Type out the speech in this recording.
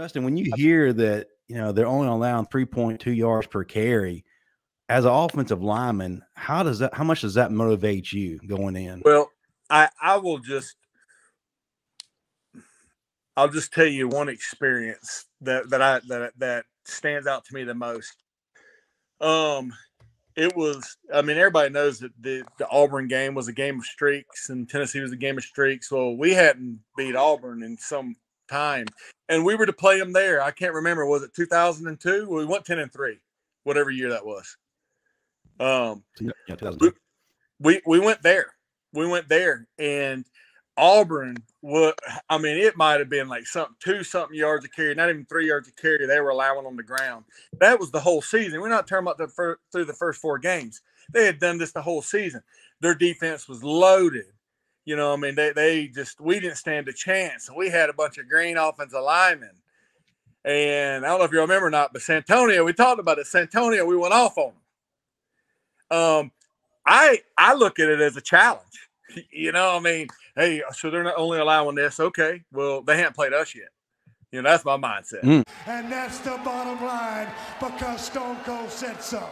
Justin, when you hear that, you know, they're only allowing 3.2 yards per carry, as an offensive lineman, how does that how much does that motivate you going in? Well, I I will just I'll just tell you one experience that that I that that stands out to me the most. Um it was I mean everybody knows that the, the Auburn game was a game of streaks and Tennessee was a game of streaks. Well, we hadn't beat Auburn in some time and we were to play them there. I can't remember was it 2002? we went 10 and 3 whatever year that was. Um yeah, we, we we went there. We went there and Auburn, what I mean, it might have been like something two something yards of carry, not even three yards of carry. They were allowing on the ground. That was the whole season. We're not talking about the first, through the first four games. They had done this the whole season. Their defense was loaded. You know, I mean, they they just we didn't stand a chance. We had a bunch of green offensive linemen. And I don't know if you remember or not, but Santonio, we talked about it. Santonio, we went off on them. Um, I I look at it as a challenge. You know, I mean, hey, so they're not only allowing this. Okay, well, they haven't played us yet. You know, that's my mindset. Mm. And that's the bottom line because Stone Cold said so.